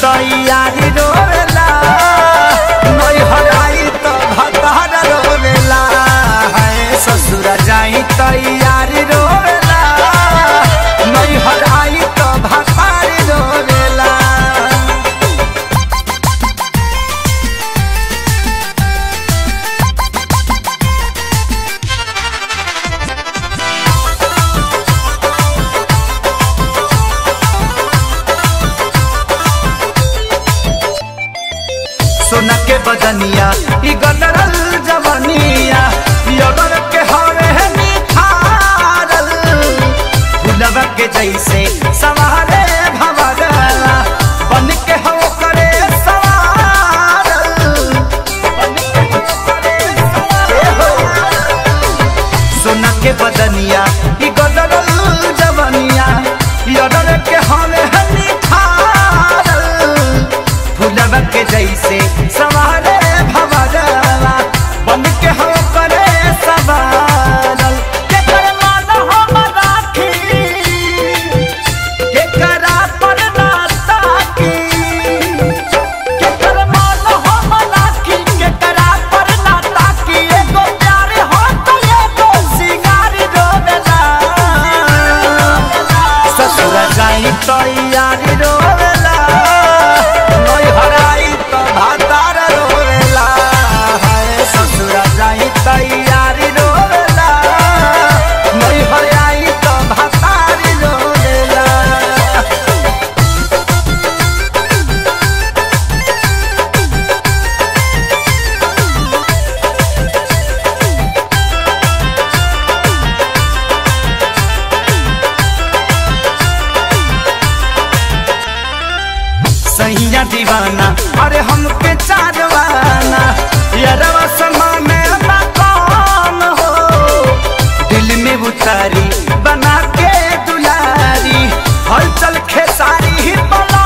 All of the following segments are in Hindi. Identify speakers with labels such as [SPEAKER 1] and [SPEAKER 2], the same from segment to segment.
[SPEAKER 1] जाई तो यारी रोवेला नई हराई तो भतार रोवेला है ससुर जाई तो सोना के बदनिया ई जवनिया के निखारल के जैसे सवारे सवारल बन के हो करे सवारल सोना के बदनिया जाई सैया दीवाना। अरे हमके चारवाना यारवा समा में कौन हो? दिल में उतारी, बना के दुलारी। हलचल खेसारी, ही पलाम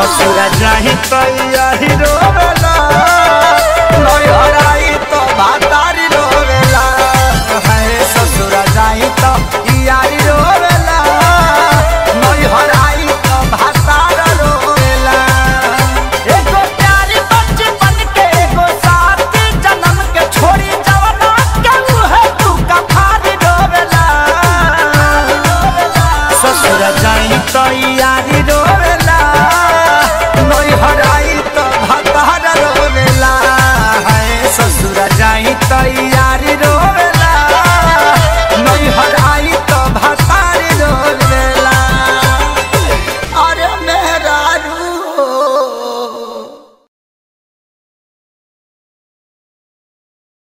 [SPEAKER 1] ससुर जाही तैयारी रो